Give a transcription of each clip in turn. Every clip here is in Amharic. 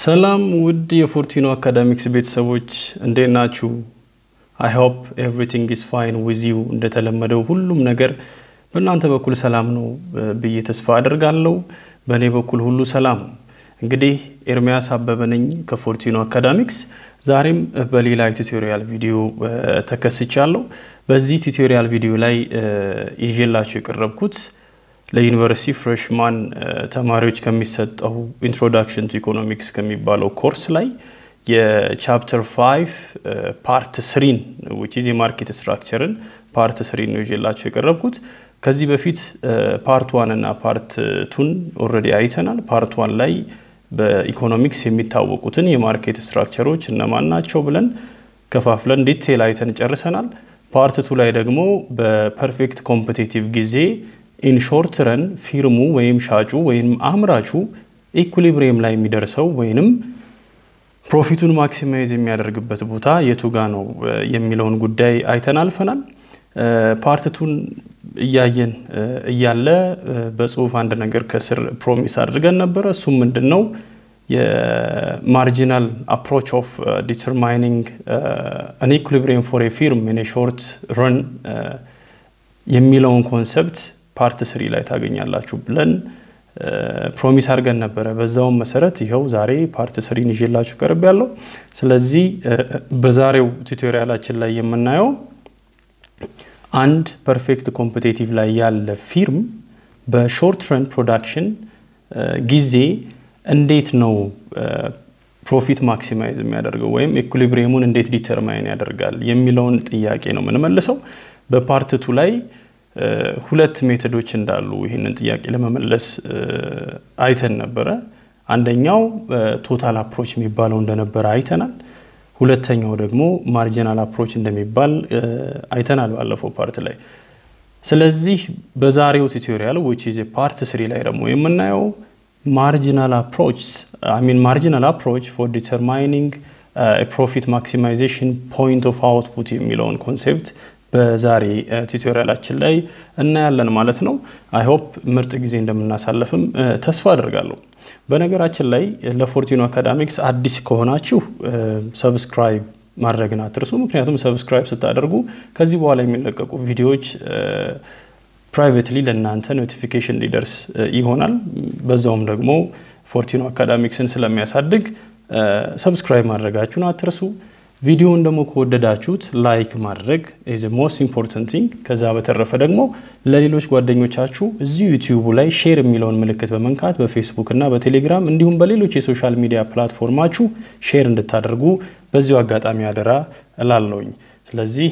ሰላም ውድ የፎርቲኖ አካዳሚክስ ቤተሰቦች እንዴት ናችሁ? I hope everything is fine with you። እንደተለመደው ሁሉም ነገር በእናንተ በኩል ሰላም ነው ብዬ ተስፋ አደርጋለሁ። በእኔ በኩል ሁሉ ሰላም። እንግዲህ ኤርሚያስ አበበ ነኝ ከፎርቲኖ አካዳሚክስ። ዛሬም በሌላ tutorial ቪዲዮ ተከስቻለሁ። በዚህ tutorial ቪዲዮ ላይ ይዤላችሁ የቀረብኩት ለዩኒቨርሲቲ freshman ተማሪዎች ከሚሰጠው introduction to economics ከሚባለው ኮርስ ላይ የቻፕተር 5 ፓርት ስሪን ዊች ኢዝ የማርኬት ስትራክቸርን ፓርት ስሪን ነው ይዤላቸው የቀረብኩት። ከዚህ በፊት part one እና part two ን already አይተናል። part one ላይ በኢኮኖሚክስ የሚታወቁትን የ market structure ኦች እነማን ናቸው ብለን ከፋፍለን detail አይተን ጨርሰናል። part two ላይ ደግሞ በ perfect competitive ጊዜ in short run firm ኡ ወይም ሻጩ ወይም አምራቹ equilibrium ላይ የሚደርሰው ወይንም profit ኡን maximize የሚያደርግበት ቦታ የቱ ጋ ነው የሚለውን ጉዳይ አይተን አልፈናል። part two ን እያየን እያለ በጽሁፍ አንድ ነገር ከስር promise አድርገን ነበረ። እሱም ምንድን ነው? የ marginal approach of determining an equilibrium for firm in short run የሚለውን concept part three ላይ ታገኛላችሁ ብለን promise አድርገን ነበረ። በዛውም መሰረት ይኸው ዛሬ part three ን ይዤላችሁ ቀርቤያለው። ስለዚህ በዛሬው tutorial ኣችን ላይ የምናየው አንድ perfect competitive ላይ ያለ firm በ short run production ጊዜ እንዴት ነው profit maximize የሚያደርገው ወይም equilibrium ኡን እንዴት determine ያደርጋል የሚለውን ጥያቄ ነው የምንመልሰው። በ part two ላይ ሁለት method ኦች እንዳሉ ይህንን ጥያቄ ለመመለስ አይተን ነበረ። አንደኛው total approach የሚባለው እንደነበረ አይተናል። ሁለተኛው ደግሞ marginal approach እንደሚባል አይተናል ባለፈው part ላይ። ስለዚህ በዛሬው tutorial which is part three ላይ ደግሞ የምናየው marginal approach mean marginal approach for determining profit maximization point of output የሚለውን concept በዛሬ tutorial ኣችን ላይ እናያለን ማለት ነው። I hope ምርጥ ጊዜ እንደምናሳለፍም ተስፋ አድርጋለሁ። በነገራችን ላይ ለፎርቲኖ አካዳሚክስ አዲስ ከሆናችሁ subscribe ማድረግን አትርሱ። ምክንያቱም subscribe ስታደርጉ ከዚህ በኋላ የሚለቀቁ ቪዲዮዎች privately ለእናንተ notification ሊደርስ ይሆናል። በዛውም ደግሞ ፎርቲኖ አካዳሚክስን ስለሚያሳድግ subscribe ማድረጋችሁን አትርሱ። ቪዲዮውን ደግሞ ከወደዳችሁት like ማድረግ is most important thing። ከዛ በተረፈ ደግሞ ለሌሎች ጓደኞቻችሁ እዚሁ ዩቲዩቡ ላይ share የሚለውን ምልክት በመንካት በፌስቡክ እና በቴሌግራም እንዲሁም በሌሎች የ social media platform ኣችሁ share እንድታደርጉ በዚሁ አጋጣሚ አደራ እላለሁኝ። ስለዚህ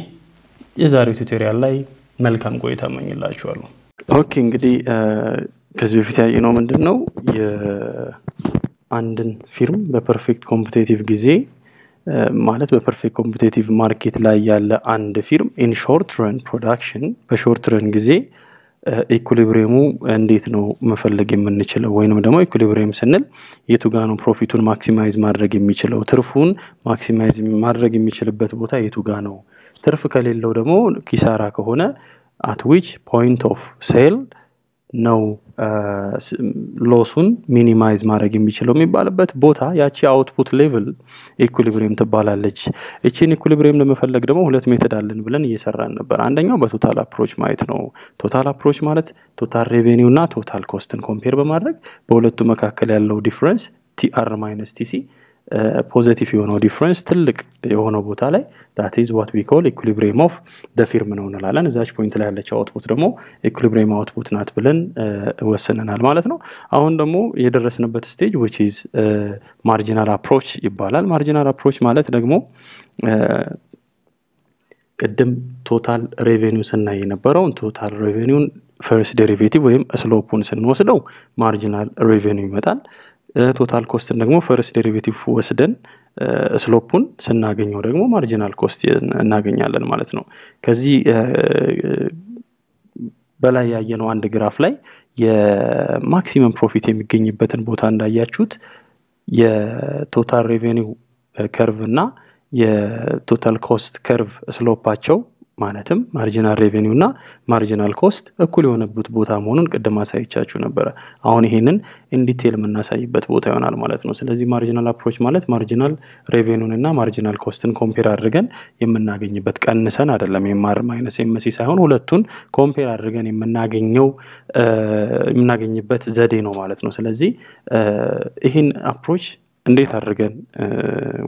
የዛሬው tutorial ላይ መልካም ቆይታ እመኝላችኋለሁ። okay እንግዲህ ከዚህ በፊት ያየነው ምንድን ነው የአንድን firm በ perfect competitive ጊዜ ማለት በ perfect competitive market ላይ ያለ አንድ firm in short run production በ short run ጊዜ equilibrium ኡ እንዴት ነው መፈለግ የምንችለው? ወይንም ደግሞ equilibrium ስንል የቱ ጋ ነው profit ኡን maximize ማድረግ የሚችለው? ትርፉን maximize ማድረግ የሚችልበት ቦታ የቱ ጋ ነው? ትርፍ ከሌለው ደግሞ ኪሳራ ከሆነ at which point of sale ነው loss ኡን minimize ማድረግ የሚችለው የሚባልበት ቦታ ያቺ output level equilibrium ትባላለች። እቺን equilibrium ለመፈለግ ደግሞ ሁለት method አለን ብለን እየሰራን ነበር። አንደኛው በ total approach ማየት ነው። total approach ማለት total revenue እና total cost ን compare በማድረግ በሁለቱ መካከል ያለው difference TR minus TC positive የሆነው difference ትልቅ የሆነው ቦታ ላይ that is what we call of the firm ነው እንላለን። እዛች point ላይ ያለች output ደግሞ equilibrium output ናት ብለን ወስነናል ማለት ነው። አሁን ደግሞ የደረስንበት stage which is marginal approach ይባላል። marginal approach ማለት ደግሞ ቅድም total revenue ስናይ የነበረውን total revenue ውን first derivative ወይም slope ኡን ስንወስደው marginal revenue ው ይመጣል። total cost ን ደግሞ first derivative ወስደን slope ኡን ስናገኘው ደግሞ marginal cost እናገኛለን ማለት ነው። ከዚህ በላይ ያየነው አንድ ግራፍ ላይ የ maximum profit የሚገኝበትን ቦታ እንዳያችሁት የ total revenue curve እና የ total cost curve slope ኣቸው ማለትም marginal revenue ው እና marginal cost እኩል የሆነበት ቦታ መሆኑን ቅድም አሳይቻችሁ ነበረ። አሁን ይሄንን in detail የምናሳይበት ቦታ ይሆናል ማለት ነው። ስለዚህ marginal approach ማለት marginal revenue ውን እና marginal cost ን compare አድርገን የምናገኝበት ቀንሰን አይደለም የ MR minus MC ሳይሆን ሁለቱን compare አድርገን የምናገኘው የምናገኝበት ዘዴ ነው ማለት ነው። ስለዚህ ይህን approach እንዴት አድርገን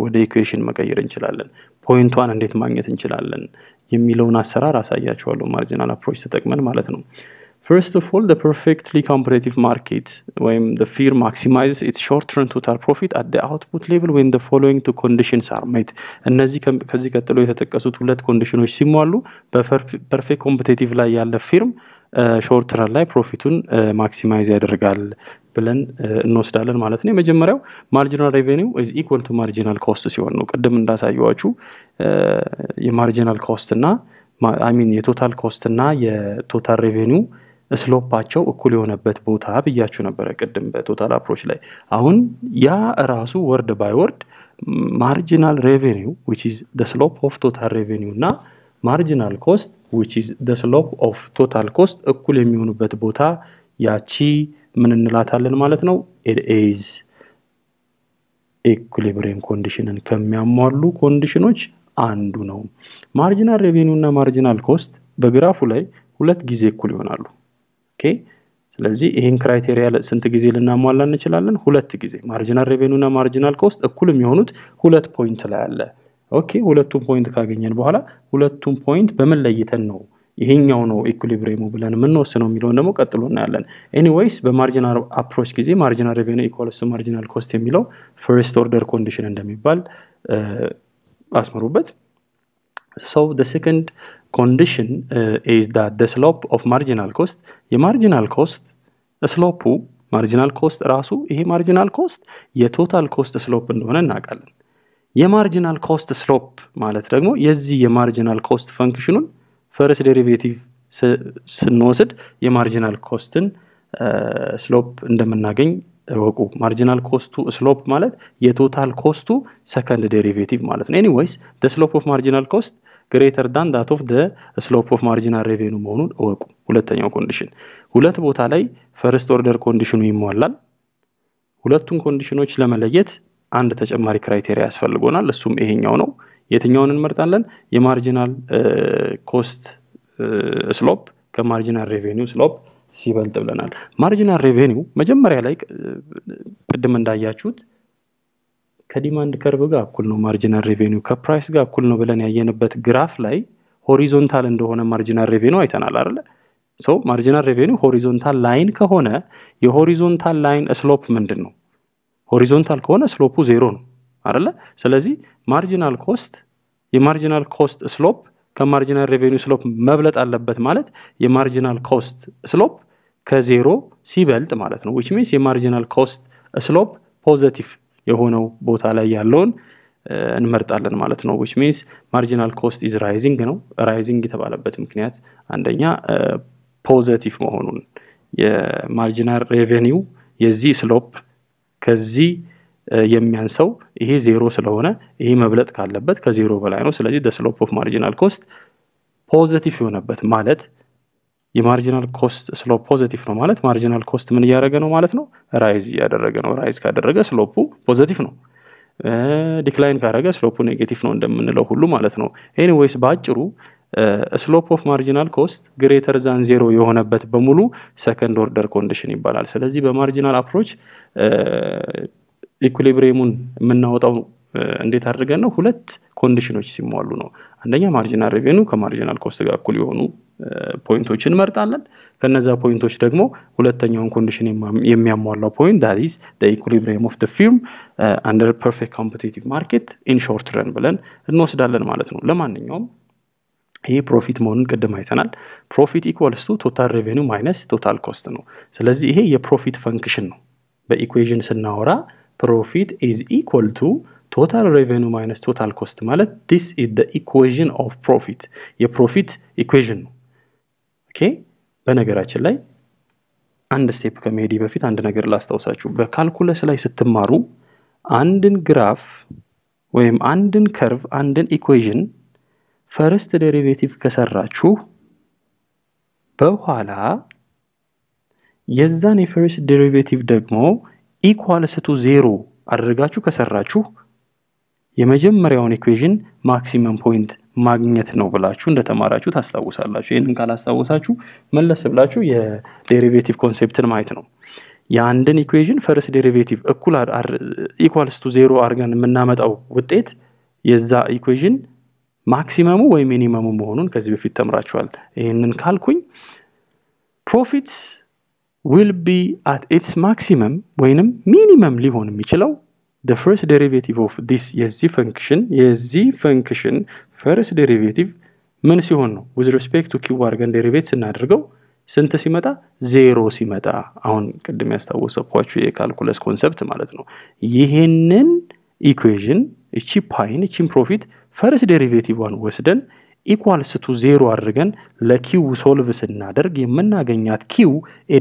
ወደ equation መቀየር እንችላለን፣ point ኧዋን እንዴት ማግኘት እንችላለን የሚለውን አሰራር አሳያችኋለሁ። marginal approach ተጠቅመን ማለት ነው። of all, the perfectly competitive market ወይም maximizes its short-term total profit at the output level when the following two conditions are met. እነዚህ ከዚህ ቀጥሎ የተጠቀሱት ሁለት condition ኦች ሲሟሉ በ perfect competitive ላይ ያለ firm short run ላይ profit ኡን maximize ያደርጋል ብለን እንወስዳለን ማለት ነው። የመጀመሪያው marginal revenue is equal to marginal cost ሲሆን ነው። ቅድም እንዳሳየዋችሁ የማርጂናል ኮስት እና ሚን የቶታል ኮስት እና የቶታል ሬቬኒው ስሎፓቸው እኩል የሆነበት ቦታ ብያችሁ ነበረ ቅድም በ total approach ላይ። አሁን ያ ራሱ word by word marginal revenue which is slope of total revenue እና marginal cost which is the slope of total cost እኩል የሚሆኑበት ቦታ ያቺ ምን እንላታለን ማለት ነው? is equilibrium condition ን ከሚያሟሉ condition ኦች አንዱ ነው። marginal revenue እና marginal cost በግራፉ ላይ ሁለት ጊዜ እኩል ይሆናሉ። okay ስለዚህ ይህን criteria ስንት ጊዜ ልናሟላ እንችላለን? ሁለት ጊዜ። marginal revenue እና marginal cost እኩል የሚሆኑት ሁለት point ላይ አለ። okay ሁለቱም point ካገኘን በኋላ ሁለቱም point በምን ለይተን ነው ይሄኛው ነው equilibrium ኡ ብለን የምንወስነው የሚለውን ደግሞ ቀጥሎ እናያለን። anyways በ marginal approach ጊዜ marginal revenue equals marginal cost የሚለው first order condition እንደሚባል አስምሩበት። so the second condition is that the slope of marginal cost የ marginal cost slope ኡ marginal cost ራሱ ይሄ marginal cost የ total cost slope እንደሆነ እናውቃለን። የማርጂናል ኮስት ስሎፕ ማለት ደግሞ የዚህ የማርጂናል ኮስት ፈንክሽኑን ፈርስት ዴሪቬቲቭ ስንወስድ የማርጂናል ኮስትን ስሎፕ እንደምናገኝ እወቁ። marginal cost ኡ slope ማለት የ total cost ኡ second derivative ማለት ነው። anyways the slope of marginal cost greater than that of the slope of marginal revenue መሆኑን እወቁ። ሁለተኛው condition ሁለት ቦታ ላይ first order condition ኡ ይሟላል። ሁለቱን condition ኦች ለመለየት አንድ ተጨማሪ criteria ያስፈልጎናል። እሱም ይሄኛው ነው። የትኛውን እንመርጣለን? የ marginal cost slope ከ marginal revenue ው slope ሲበልጥ ብለናል። marginal revenue መጀመሪያ ላይ ቅድም እንዳያችሁት ከ demand curve ጋር እኩል ነው marginal revenue ከ price ጋር እኩል ነው ብለን ያየንበት ግራፍ ላይ horizontal እንደሆነ marginal revenue አይተናል አይደለ? so marginal revenue horizontal line ከሆነ የ horizontal line slope ምንድን ነው? horizontal ከሆነ slope ኡ ዜሮ ነው አይደለ? ስለዚህ marginal cost የ marginal cost slope ከ marginal revenue slope መብለጥ አለበት ማለት የ marginal cost slope ከዜሮ ሲበልጥ ማለት ነው። which means የ marginal cost slope positive የሆነው ቦታ ላይ ያለውን እንመርጣለን ማለት ነው። which means marginal cost is rising ነው። rising የተባለበት ምክንያት አንደኛ positive መሆኑን የ marginal revenue የዚህ slope ከዚህ የሚያንሰው ይሄ ዜሮ ስለሆነ ይሄ መብለጥ ካለበት ከዜሮ በላይ ነው። ስለዚህ slope of marginal cost positive የሆነበት ማለት የ marginal cost slope positive ነው ማለት marginal cost ምን እያደረገ ነው ማለት ነው? rise እያደረገ ነው። rise ካደረገ slope ኡ positive ነው። decline ካደረገ slope ኡ negative ነው እንደምንለው ሁሉ ማለት ነው። anyways በአጭሩ slope of marginal cost greater than zero የሆነበት በሙሉ second order condition ይባላል። ስለዚህ በ marginal approach equilibrium ኡን የምናወጣው እንዴት አድርገን ነው? ሁለት condition ኦች ሲሟሉ ነው። አንደኛ marginal revenue ከ marginal cost ጋር እኩል የሆኑ point ኦችን እንመርጣለን። ከነዛ point ኦች ደግሞ ሁለተኛውን condition የሚያሟላው point that is equilibrium of firm under perfect competitive market in short run ብለን እንወስዳለን ማለት ነው። ለማንኛውም ይህ profit መሆኑን ቅድም አይተናል። profit equals to total revenue minus total cost ነው። ስለዚህ ይሄ የ profit function ነው። በ equation ስናወራ profit is equal to total revenue minus total cost ማለት this is equation of profit የ profit equation ነው። okay በነገራችን ላይ አንድ step ከመሄድ በፊት አንድ ነገር ላስታውሳችሁ። በ calculus ላይ ስትማሩ አንድን ግራፍ ወይም አንድን curve አንድን equation first derivative ከሰራችሁ በኋላ የዛን የ first derivative ደግሞ equals to zero አድርጋችሁ ከሰራችሁ የመጀመሪያውን equation maximum point ማግኘት ነው ብላችሁ እንደተማራችሁ ታስታውሳላችሁ። ይህንን ካላስታወሳችሁ መለስ ብላችሁ የ derivative concept ን ማየት ነው። የአንድን equation first derivative equals to zero አድርገን የምናመጣው ውጤት የዛ equation maximum ኡ ወይም minimum ኡ መሆኑን ከዚህ በፊት ተምራችኋል። ይህንን ካልኩኝ profit will be at its maximum ወይንም minimum ሊሆን የሚችለው the first derivative of this የዚህ function የዚህ function first derivative ምን ሲሆን ነው? with respect to Q አድርገን derivate ስናደርገው ስንት ሲመጣ? ዜሮ ሲመጣ። አሁን ቅድም ያስታወስኳችሁ የ calculus concept ማለት ነው። ይሄንን equation እቺ pi ን እቺን profit first derivative ን ወስደን equals to zero አድርገን ለ Q solve ስናደርግ የምናገኛት Q ኤ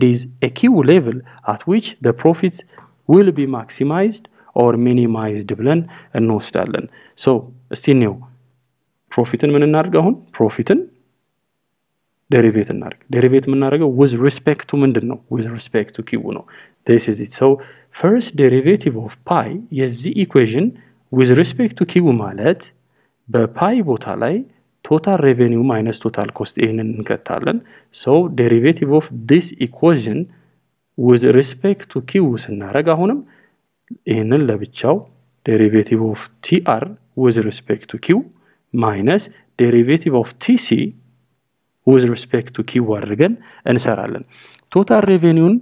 Q level at which profit will be maximized or minimized ብለን እንወስዳለን። so እስቲ እኔው profit ን ምን እናድርግ? አሁን profit ን derivate እናድርግ። derivate የምናደርገው with respect ምንድን ነው? with respect Q ነው። That's it። So first derivative of pi የዚህ equation with respect to Q ማለት በ pi ቦታ ላይ total revenue minus total cost ይህንን እንከታለን። So derivative of this equation with respect to Q ስናደርግ አሁንም ይህንን ለብቻው derivative of TR with respect to Q minus derivative of TC with respect to Q አድርገን እንሰራለን። total revenue ን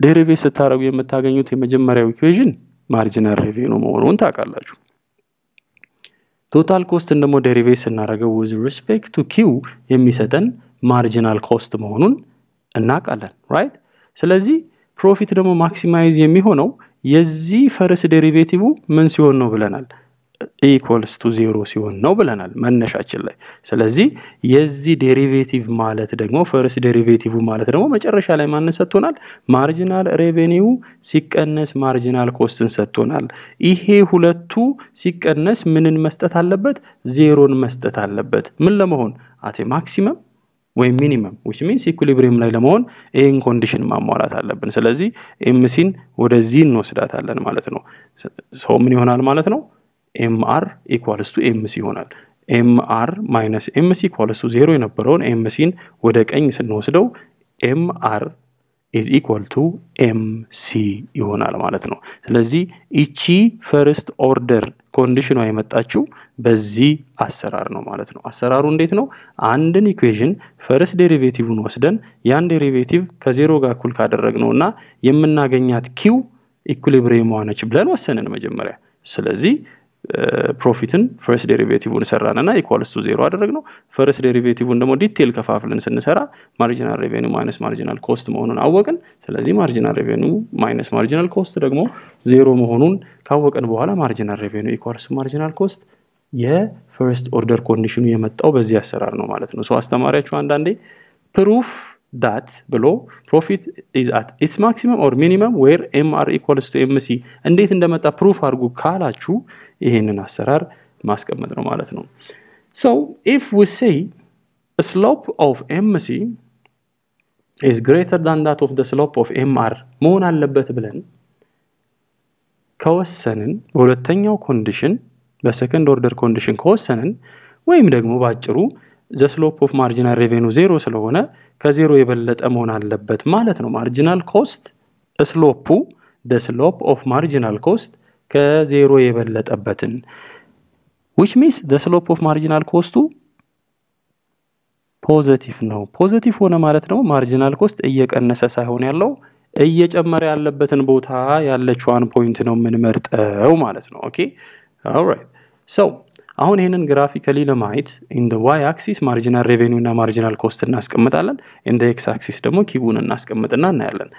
derivate ስታደረጉ የምታገኙት የመጀመሪያው equation marginal revenue መሆኑን ታውቃላችሁ። total cost ን ደግሞ derivate ስናደረገው with respect to Q የሚሰጠን marginal cost መሆኑን እናውቃለን right። ስለዚህ profit ደግሞ maximize የሚሆነው የዚህ first derivative ምን ሲሆን ነው ብለናል? equals to zero ሲሆን ነው ብለናል መነሻችን ላይ። ስለዚህ የዚህ derivative ማለት ደግሞ first derivative ማለት ደግሞ መጨረሻ ላይ ማንን ሰጥቶናል? marginal revenue ሲቀነስ marginal cost ን ሰጥቶናል። ይሄ ሁለቱ ሲቀነስ ምንን መስጠት አለበት? ዜሮን መስጠት አለበት። ምን ለመሆን at a maximum ወይም minimum which means equilibrium ላይ ለመሆን ይህን condition ማሟላት አለብን። ስለዚህ MC ን ወደዚህ እንወስዳታለን ማለት ነው። so ምን ይሆናል ማለት ነው? MR equals MC ይሆናል። MR minus MC equals zero የነበረውን MC ን ወደ ቀኝ ስንወስደው MR is equal to MC ይሆናል ማለት ነው። ስለዚህ ይቺ first order condition ኗ የመጣችው በዚህ አሰራር ነው ማለት ነው። አሰራሩ እንዴት ነው? አንድን equation first derivative ን ወስደን ያን derivative ከዜሮ ጋር እኩል ካደረግነው እና የምናገኛት Q equilibrium ነች ብለን ወሰንን መጀመሪያ። ስለዚህ profit ን first derivative ን ሰራንና equals to zero አደረግነው። first derivative ን ደግሞ detail ከፋፍለን ስንሰራ marginal revenue minus marginal cost መሆኑን አወቅን። ስለዚህ marginal revenue minus marginal cost ደግሞ ዜሮ መሆኑን ካወቅን በኋላ marginal revenue equals marginal cost የ first order condition ኑ የመጣው በዚህ አሰራር ነው ማለት ነው። አስተማሪያችሁ አንዳንዴ proof that ብሎ profit is at its maximum or minimum where MR equals to MC እንዴት እንደመጣ proof አድርጉ ካላችሁ ይሄንን አሰራር ማስቀመጥ ነው ማለት ነው። So if we say slope of MC is greater than that of the slope of MR መሆን አለበት ብለን ከወሰንን በሁለተኛው condition በ second order condition ከወሰንን ወይም ደግሞ በአጭሩ the slope of marginal revenue ዜሮ ስለሆነ ከዜሮ የበለጠ መሆን አለበት ማለት ነው። marginal cost slope ኡ the slope of marginal cost ከዜሮ የበለጠበትን which means the slope of marginal cost ኡ positive ነው። positive ሆነ ማለት ደግሞ marginal cost እየቀነሰ ሳይሆን ያለው እየጨመረ ያለበትን ቦታ ያለችዋን point ነው የምንመርጠው ማለት ነው። okay alright so አሁን ይህንን graphically ለማየት in the Y axis marginal revenue እና marginal cost እናስቀምጣለን። in the X axis ደግሞ Q ውን እናስቀምጥና እናያለን።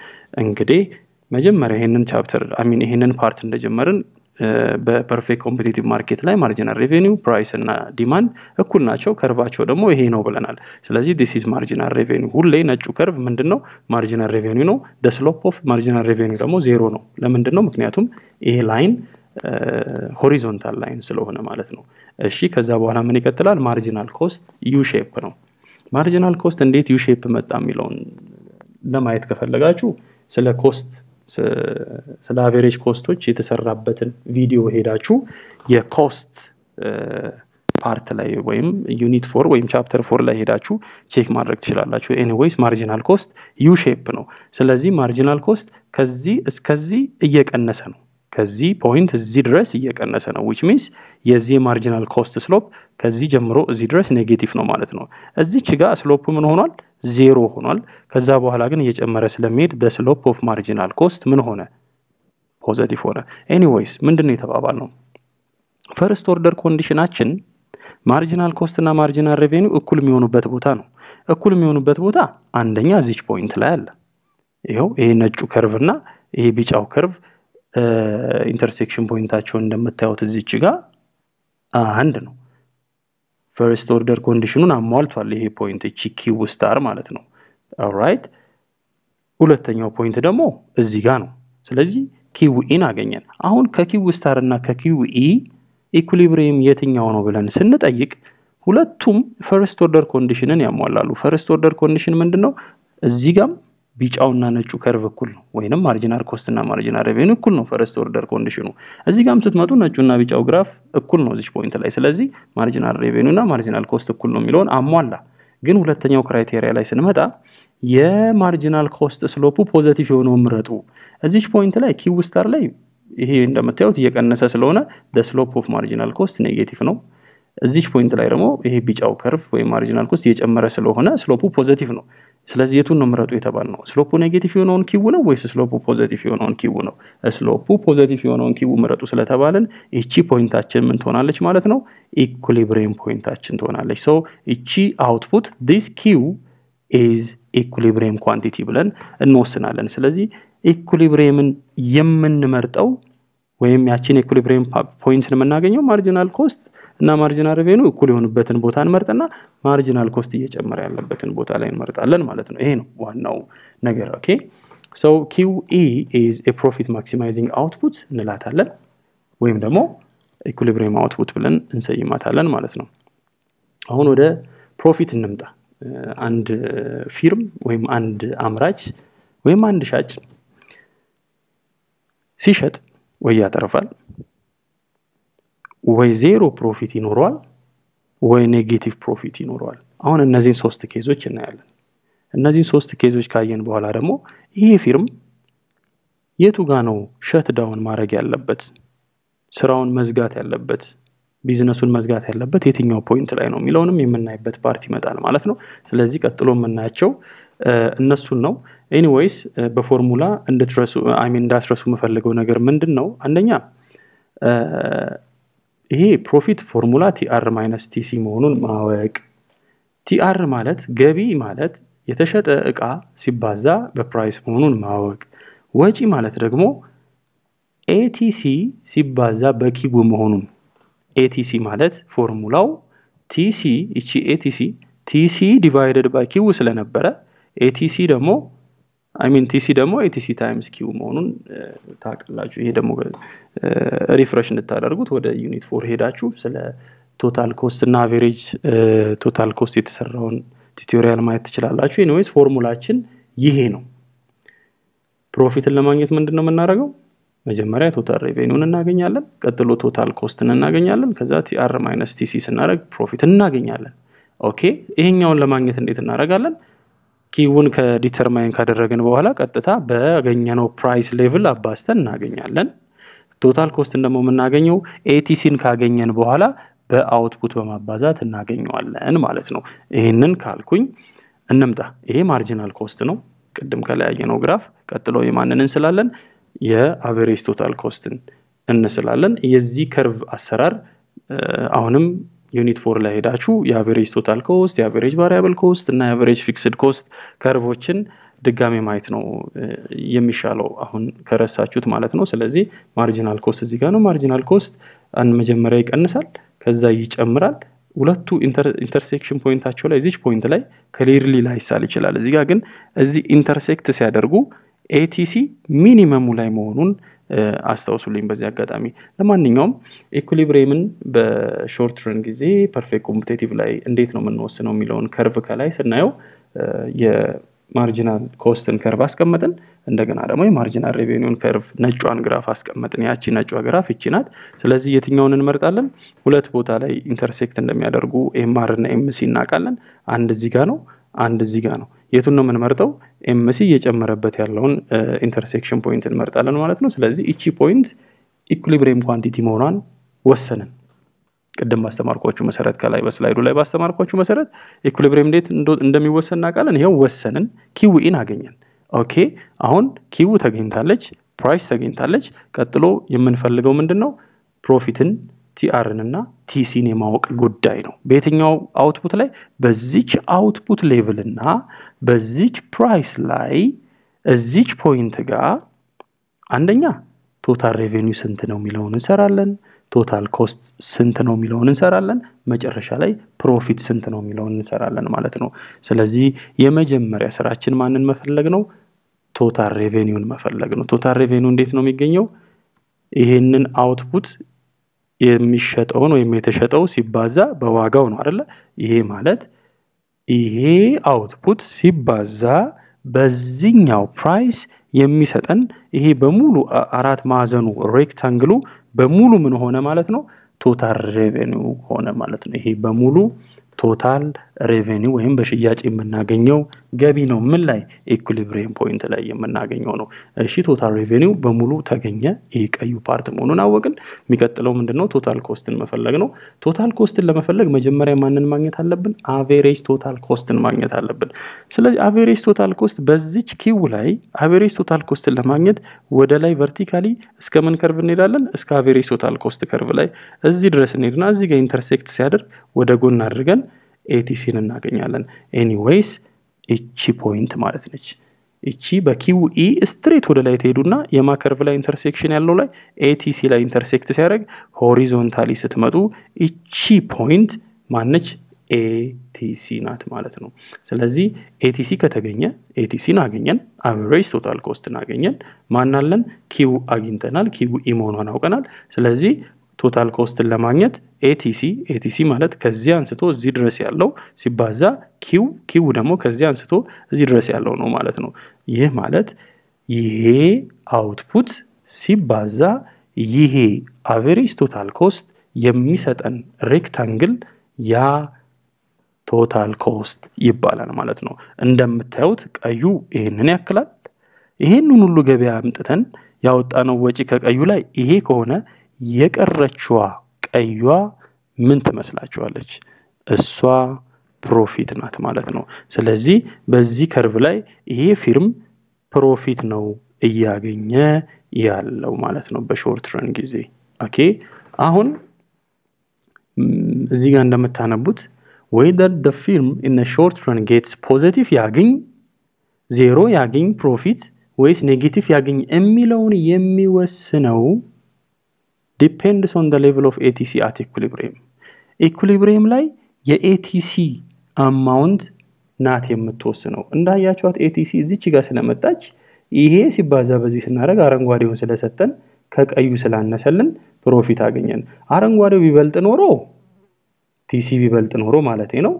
እንግዲህ መጀመሪያ ይህንን chapter I mean ይህንን part እንደጀመርን በ perfect competitive market ላይ marginal revenue ው price እና demand እኩል ናቸው። curve ኣቸው ደግሞ ይሄ ነው ብለናል። ስለዚህ this is marginal revenue። ሁሌ ነጩ curve ምንድን ነው? marginal revenue ነው። the slope of marginal revenue ው ደግሞ ዜሮ ነው። ለምንድን ነው? ምክንያቱም ይሄ line horizontal line ስለሆነ ማለት ነው። እሺ ከዛ በኋላ ምን ይቀጥላል? marginal cost U shape ነው። marginal cost እንዴት U shape መጣ የሚለውን ለማየት ከፈለጋችሁ ስለ cost ስለ average cost ኦች የተሰራበትን ቪዲዮ ሄዳችሁ የ cost part ላይ ወይም unit four ወይም chapter four ላይ ሄዳችሁ check ማድረግ ትችላላችሁ። anyways marginal cost U shape ነው። ስለዚህ marginal cost ከዚህ እስከዚህ እየቀነሰ ነው። ከዚህ point እዚህ ድረስ እየቀነሰ ነው። which means የዚህ marginal cost slope ከዚህ ጀምሮ እዚህ ድረስ negative ነው ማለት ነው። እዚች ጋር slope ምን ሆኗል? ዜሮ ሆኗል። ከዛ በኋላ ግን እየጨመረ ስለሚሄድ the slope of marginal cost ምን ሆነ? positive ሆነ። anyways ምንድን ነው የተባባልነው first order condition ኣችን marginal cost እና marginal revenue እኩል የሚሆኑበት ቦታ ነው። እኩል የሚሆኑበት ቦታ አንደኛ እዚች point ላይ አለ። ይኸው ይሄ ነጩ curve እና ይሄ ቢጫው curve intersection point ኣቸውን እንደምታዩት እዚች ጋር አንድ ነው። first order condition ኑን አሟልቷል ይሄ point እቺ Q star ማለት ነው። alright ሁለተኛው point ደግሞ እዚህ ጋር ነው። ስለዚህ Q E ን አገኘን። አሁን ከ Q star እና ከ Q E equilibrium የትኛው ነው ብለን ስንጠይቅ ሁለቱም first order condition ን ያሟላሉ። first order condition ምንድን ነው? እዚህ ጋም ቢጫውና ነጩ curve እኩል ነው፣ ወይንም marginal cost እና marginal revenue እኩል ነው first order condition ኡ። እዚህ ጋም ስትመጡ ነጩና ቢጫው ግራፍ እኩል ነው እዚች point ላይ። ስለዚህ marginal revenue እና marginal cost እኩል ነው የሚለውን አሟላ። ግን ሁለተኛው criteria ላይ ስንመጣ የ marginal cost slope ኡ positive የሆነው ምረጡ። እዚች point ላይ Q star ላይ ይሄ እንደምታዩት እየቀነሰ ስለሆነ slope of marginal cost negative ነው። እዚች point ላይ ደግሞ ይሄ ቢጫው curve ወይም marginal cost እየጨመረ ስለሆነ slope ኡ positive ነው። ስለዚህ የቱን ነው ምረጡ የተባልነው? slope ኡ negative የሆነውን Q ነው ወይስ slope ኡ positive የሆነውን Q ነው? slope ኡ positive የሆነውን Q ምረጡ ስለተባልን ይቺ point ኣችን ምን ትሆናለች ማለት ነው? equilibrium point ኣችን ትሆናለች። so ይቺ output this Q is equilibrium quantity ብለን እንወስናለን። ስለዚህ equilibrium ን የምንመርጠው ወይም ያችን equilibrium point ን የምናገኘው marginal cost እና marginal revenue እኩል የሆኑበትን ቦታ እንመርጥና marginal cost እየጨመረ ያለበትን ቦታ ላይ እንመርጣለን ማለት ነው። ይሄ ነው ዋናው ነገር። okay so Q is profit maximizing output እንላታለን፣ ወይም ደግሞ equilibrium output ብለን እንሰይማታለን ማለት ነው። አሁን ወደ profit እንምጣ። አንድ firm ወይም አንድ አምራች ወይም አንድ ሻጭ ሲሸጥ ወይ ያተርፋል ወይ zero profit ይኖረዋል ወይ negative profit ይኖረዋል። አሁን እነዚህን ሶስት case ኦች እናያለን። እነዚህን ሶስት case ኦች ካየን በኋላ ደግሞ ይሄ firm የቱ ጋ ነው shut down ማድረግ ያለበት፣ ስራውን መዝጋት ያለበት፣ ቢዝነሱን መዝጋት ያለበት የትኛው point ላይ ነው የሚለውንም የምናይበት part ይመጣል ማለት ነው። ስለዚህ ቀጥሎ የምናያቸው እነሱን ነው። anyways በ formula እንዳትረሱ የምፈልገው ነገር ምንድን ነው? አንደኛ ይሄ profit formula TR minus TC መሆኑን ማወቅ። TR ማለት ገቢ ማለት የተሸጠ እቃ ሲባዛ በ price መሆኑን ማወቅ። ወጪ ማለት ደግሞ ATC ሲባዛ በ Q ው መሆኑን ATC ማለት formula ው TC ይቺ ATC TC divided by Q ስለነበረ ATC ደግሞ I mean TC ደግሞ ATC times Q መሆኑን ታውቃላችሁ። ይሄ ደግሞ refresh እንድታደርጉት ወደ unit four ሄዳችሁ ስለ total cost እና average total cost የተሰራውን tutorial ማየት ትችላላችሁ። anyways formula ኣችን ይሄ ነው። profit ን ለማግኘት ምንድን ነው የምናደርገው? መጀመሪያ total revenue ን እናገኛለን። ቀጥሎ total cost ን እናገኛለን። ከዛ TR minus TC ስናደርግ profit እናገኛለን። okay ይሄኛውን ለማግኘት እንዴት እናደርጋለን? Q ን ከ determine ካደረግን በኋላ ቀጥታ ባገኘነው price level አባዝተን እናገኛለን። total cost ን ደግሞ የምናገኘው ATC ን ካገኘን በኋላ በ output በማባዛት እናገኘዋለን ማለት ነው። ይህንን ካልኩኝ እንምጣ። ይሄ marginal cost ነው፣ ቅድም ከለያየነው ግራፍ። ቀጥሎ የማንን እንስላለን? የ average total cost ን እንስላለን። የዚህ curve አሰራር አሁንም unit four ላይ ሄዳችሁ የ average total cost፣ የ average variable cost እና የ average fixed cost curve ኦችን ድጋሜ ማየት ነው የሚሻለው አሁን ከረሳችሁት ማለት ነው። ስለዚህ marginal cost እዚህ ጋር ነው። marginal cost አንድ መጀመሪያ ይቀንሳል፣ ከዛ ይጨምራል። ሁለቱ intersection point ኣቸው ላይ እዚች point ላይ clearly ላይሳል ይችላል። እዚህ ጋር ግን እዚህ intersect ሲያደርጉ ATC minimum ኡ ላይ መሆኑን አስታውሱልኝ በዚህ አጋጣሚ። ለማንኛውም equilibrium ን በ short run ጊዜ perfect competitive ላይ እንዴት ነው የምንወስነው የሚለውን curve ከላይ ስናየው የ marginal cost ን curve አስቀመጥን። እንደገና ደግሞ የ marginal revenue ን curve ነጯን ግራፍ አስቀመጥን። ያቺ ነጯ ግራፍ ይቺ ናት። ስለዚህ የትኛውን እንመርጣለን? ሁለት ቦታ ላይ intersect እንደሚያደርጉ ኤምአር እና MC እናውቃለን። አንድ እዚህ ጋ ነው፣ አንድ እዚህ ጋ ነው። የቱን ነው የምንመርጠው? MC እየጨመረበት ያለውን intersection point እንመርጣለን ማለት ነው። ስለዚህ እቺ point equilibrium quantity መሆኗን ወሰንን። ቅድም ባስተማርኳችሁ መሰረት ከላይ በ slide ኡ ላይ ባስተማርኳችሁ መሰረት equilibrium እንዴት እንደሚወሰን እናውቃለን። ይኸው ወሰንን፣ QE ን አገኘን። okay አሁን Q ተገኝታለች፣ price ተገኝታለች። ቀጥሎ የምንፈልገው ምንድን ነው? profit ን TR ን እና TC ን የማወቅ ጉዳይ ነው። በየትኛው output ላይ? በዚች output level እና በዚች price ላይ እዚች point ጋር አንደኛ total revenue ው ስንት ነው የሚለውን እንሰራለን። total cost ስንት ነው የሚለውን እንሰራለን። መጨረሻ ላይ profit ስንት ነው የሚለውን እንሰራለን ማለት ነው። ስለዚህ የመጀመሪያ ስራችን ማንን መፈለግ ነው? total revenue ን መፈለግ ነው። total revenue ው እንዴት ነው የሚገኘው? ይሄንን output የሚሸጠውን ወይም የተሸጠው ሲባዛ በዋጋው ነው አይደለ? ይሄ ማለት ይሄ output ሲባዛ በዚህኛው price የሚሰጠን ይሄ በሙሉ አራት ማዕዘኑ rectangle ኡ በሙሉ ምን ሆነ ማለት ነው? total revenue ው ሆነ ማለት ነው። ይሄ በሙሉ total revenue ው ወይም በሽያጭ የምናገኘው ገቢ ነው። ምን ላይ? equilibrium point ላይ የምናገኘው ነው። እሺ total revenue በሙሉ ተገኘ። ይህ ቀዩ part መሆኑን አወቅን። የሚቀጥለው ምንድን ነው? total cost ን መፈለግ ነው። total cost ን ለመፈለግ መጀመሪያ ማንን ማግኘት አለብን? average total cost ን ማግኘት አለብን። ስለዚህ average total cost በዚች Q ላይ average total cost ን ለማግኘት ወደ ላይ vertically እስከ ምን curve እንሄዳለን? እስከ average total cost curve ላይ እዚህ ድረስ እንሄድና እዚህ ጋር intersect ሲያደርግ ወደ ጎን አድርገን ATC ን እናገኛለን። anyways እቺ point ማለት ነች። እቺ በ QE straight ወደ ላይ ትሄዱና የማ curve ላይ intersection ያለው ላይ ATC ላይ intersect ሲያደርግ horizontally ስትመጡ እቺ point ማነች? ATC ናት ማለት ነው። ስለዚህ ATC ከተገኘ ATC ን አገኘን፣ average total cost ን አገኘን። ማናለን? Q አግኝተናል። QE መሆኗን አውቀናል። ስለዚህ total cost ን ለማግኘት ATC ATC ማለት ከዚህ አንስቶ እዚህ ድረስ ያለው ሲባዛ Q Q ደግሞ ከዚህ አንስቶ እዚህ ድረስ ያለው ነው ማለት ነው። ይህ ማለት ይሄ output ሲባዛ ይሄ average total cost የሚሰጠን rectangle ያ total cost ይባላል ማለት ነው። እንደምታዩት ቀዩ ይህንን ያክላል። ይህንን ሁሉ ገበያ አምጥተን ያወጣነው ወጪ ከቀዩ ላይ ይሄ ከሆነ የቀረችዋ ቀዩዋ ምን ትመስላችኋለች? እሷ profit ናት ማለት ነው። ስለዚህ በዚህ curve ላይ ይሄ firm profit ነው እያገኘ ያለው ማለት ነው በ short run ጊዜ። okay አሁን እዚህ ጋር እንደምታነቡት whether the firm in short run gets positive ያግኝ ዜሮ ያግኝ profit ወይስ negative ያግኝ የሚለውን የሚወስነው depends on the level of ATC at equilibrium equilibrium ላይ የ ATC amount ናት የምትወስነው። እንዳያችዋት ATC እዚች ጋር ስለመጣች ይሄ ሲባዛ በዚህ ስናደርግ አረንጓዴውን ስለሰጠን ከቀዩ ስላነሰልን profit አገኘን። አረንጓዴው ቢበልጥ ኖሮ TC ቢበልጥ ኖሮ ማለት ነው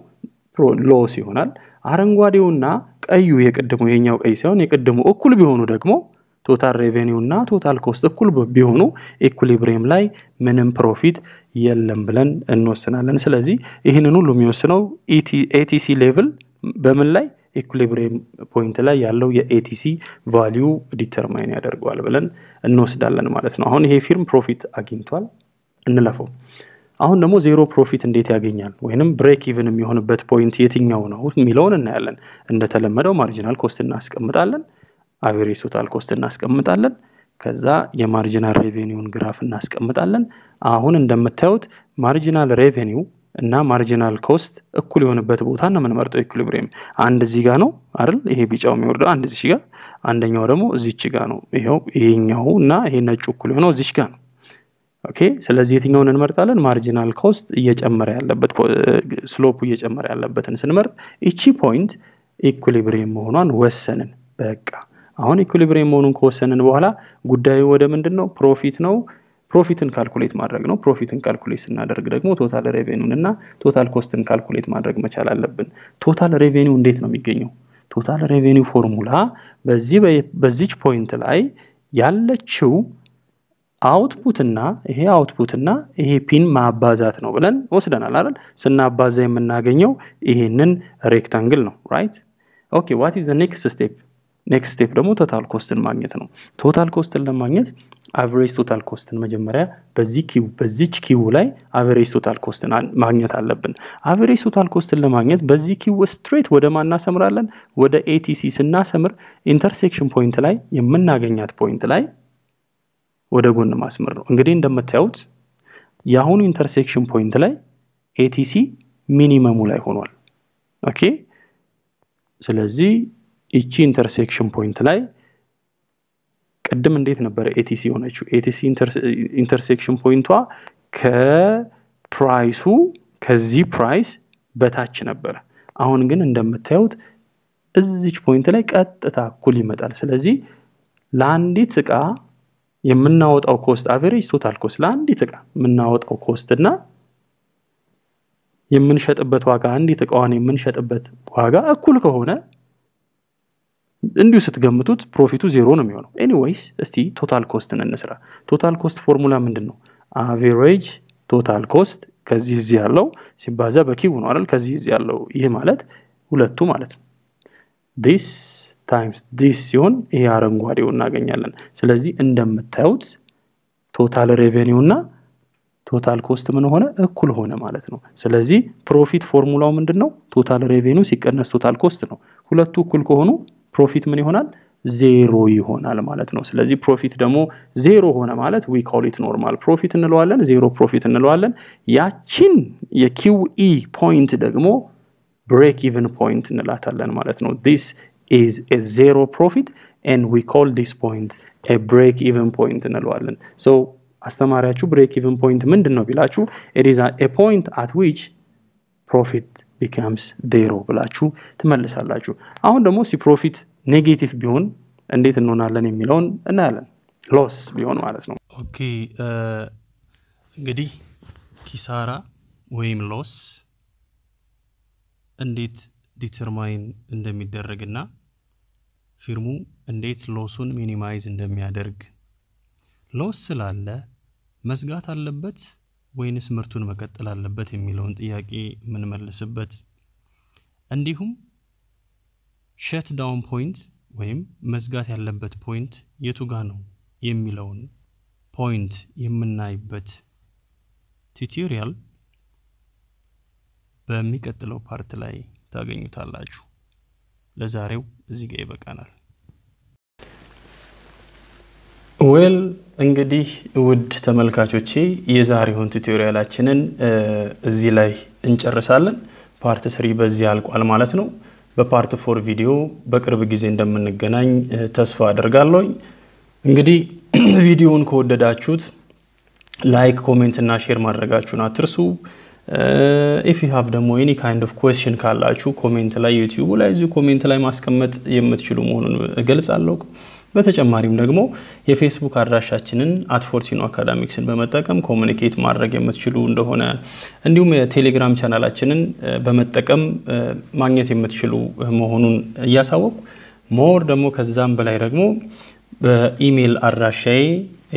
loss ይሆናል። አረንጓዴውና ቀዩ የቅድሙ ይሄኛው ቀይ ሳይሆን የቅድሙ እኩል ቢሆኑ ደግሞ total revenue እና total cost እኩል ቢሆኑ equilibrium ላይ ምንም profit የለም ብለን እንወስናለን። ስለዚህ ይህንን ሁሉ የሚወስነው ATC level በምን ላይ equilibrium point ላይ ያለው የ ATC value determine ያደርገዋል ብለን እንወስዳለን ማለት ነው። አሁን ይሄ firm profit አግኝቷል እንለፈው። አሁን ደግሞ zero profit እንዴት ያገኛል ወይንም break even የሚሆንበት point የትኛው ነው የሚለውን እናያለን። እንደተለመደው marginal cost እናስቀምጣለን። average total cost እናስቀምጣለን። ከዛ የ marginal revenue ን ግራፍ እናስቀምጣለን። አሁን እንደምታዩት marginal revenue እና marginal cost እኩል የሆነበት ቦታ ነው የምንመርጠው። equilibrium አንድ እዚህ ጋር ነው አይደል? ይሄ ቢጫው የሚወርደው አንድ እዚህ ጋር፣ አንደኛው ደግሞ እዚች ጋር ነው። ይሄው ይሄኛው እና ይሄ ነጩ እኩል የሆነው እዚች ጋር ነው። okay። ስለዚህ የትኛውን እንመርጣለን? marginal cost እየጨመረ ያለበት slope ኡ እየጨመረ ያለበትን ስንመርጥ ይቺ point equilibrium መሆኗን ወሰንን። በቃ አሁን equilibrium መሆኑን ከወሰንን በኋላ ጉዳዩ ወደ ምንድን ነው? profit ነው። profit ን calculate ማድረግ ነው። profit ን calculate ስናደርግ ደግሞ total revenue ን እና total cost ን calculate ማድረግ መቻል አለብን። total revenue እንዴት ነው የሚገኘው? total revenue formula በዚህ በዚች point ላይ ያለችው output ና ይሄ output ና ይሄ P ን ማባዛት ነው ብለን ወስደናል አይደል? ስናባዛ የምናገኘው ይሄንን rectangle ነው right። okay what is next step? next step ደግሞ total cost ን ማግኘት ነው። total cost ን ለማግኘት average total cost ን መጀመሪያ በዚህ Q በዚች Q ላይ average total cost ን ማግኘት አለብን። average total cost ን ለማግኘት በዚህ Q straight ወደ ማን እናሰምራለን? ወደ ATC ስናሰምር intersection point ላይ የምናገኛት point ላይ ወደ ጎን ማስመር ነው። እንግዲህ እንደምታዩት የአሁኑ intersection point ላይ ATC minimum ኡ ላይ ሆኗል። okay ስለዚህ ይቺ intersection point ላይ ቅድም እንዴት ነበረ ATC የሆነችው? ATC intersection point ኧ ከ price ኡ ከዚህ price በታች ነበረ። አሁን ግን እንደምታዩት እዚች point ላይ ቀጥታ እኩል ይመጣል። ስለዚህ ለአንዲት እቃ የምናወጣው cost average total cost ለአንዲት እቃ የምናወጣው cost እና የምንሸጥበት ዋጋ አንዲት እቃዋን የምንሸጥበት ዋጋ እኩል ከሆነ እንዲሁ ስትገምቱት profit ኡ ዜሮ ነው የሚሆነው። anyways እስቲ total cost ን እንስራ። total cost formula ምንድን ነው? average total cost ከዚህ እዚህ ያለው ሲባዛ በ Q ነው አይደል? ከዚህ እዚህ ያለው ይህ ማለት ሁለቱ ማለት ነው። this times this ሲሆን ይሄ አረንጓዴው እናገኛለን። ስለዚህ እንደምታዩት total revenue እና total cost ምን ሆነ? እኩል ሆነ ማለት ነው። ስለዚህ profit formula ው ምንድን ነው? total revenue ሲቀነስ total cost ነው። ሁለቱ እኩል ከሆኑ profit ምን ይሆናል? ዜሮ ይሆናል ማለት ነው። ስለዚህ profit ደግሞ ዜሮ ሆነ ማለት we call it normal profit እንለዋለን፣ zero profit እንለዋለን። ያቺን የ QE point ደግሞ break even point እንላታለን ማለት ነው። this is zero profit and we call this point a break even point እንለዋለን። so አስተማሪያችሁ break even point ምንድን ነው ቢላችሁ it is a point at which profit becomes zero ብላችሁ ትመልሳላችሁ። አሁን ደግሞ ሲ profit negative ቢሆን እንዴት እንሆናለን የሚለውን እናያለን። loss ቢሆን ማለት ነው። okay እንግዲህ ኪሳራ ወይም loss እንዴት determine እንደሚደረግና firm ኡ እንዴት loss ኡን minimize እንደሚያደርግ loss ስላለ መዝጋት አለበት ወይንስ ምርቱን መቀጠል አለበት የሚለውን ጥያቄ የምንመልስበት እንዲሁም shut down point ወይም መዝጋት ያለበት point የቱ ጋ ነው የሚለውን point የምናይበት tutorial በሚቀጥለው part ላይ ታገኙታላችሁ። ለዛሬው እዚህ ጋር ይበቃናል። well እንግዲህ ውድ ተመልካቾቼ የዛሬውን tutorial አችንን እዚህ ላይ እንጨርሳለን። part three በዚህ አልቋል ማለት ነው። በ part four ቪዲዮ በቅርብ ጊዜ እንደምንገናኝ ተስፋ አደርጋለሁኝ። እንግዲህ ቪዲዮውን ከወደዳችሁት like፣ comment እና share ማድረጋችሁን አትርሱ። if you have ደግሞ any kind of question ካላችሁ comment ላይ YouTube ኡ ላይ እዚሁ comment ላይ ማስቀመጥ የምትችሉ መሆኑን እገልጻለሁ። በተጨማሪም ደግሞ የፌስቡክ አድራሻችንን at ፎርቲኖ academics ን በመጠቀም communicate ማድረግ የምትችሉ እንደሆነ እንዲሁም የቴሌግራም ቻናላችንን በመጠቀም ማግኘት የምትችሉ መሆኑን እያሳወኩ more ደግሞ ከዛም በላይ ደግሞ በኢሜይል አድራሻዬ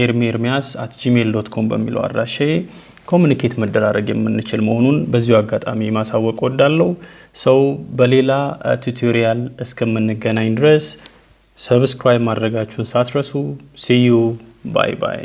ኤርሜ ኤርሚያስ at Gmail dot com በሚለው አድራሻዬ communicate መደራረግ የምንችል መሆኑን በዚሁ አጋጣሚ ማሳወቅ እወዳለሁ ሰው በሌላ tutorial እስከምንገናኝ ድረስ subscribe ማድረጋችሁን ሳትረሱ። see you bye bye።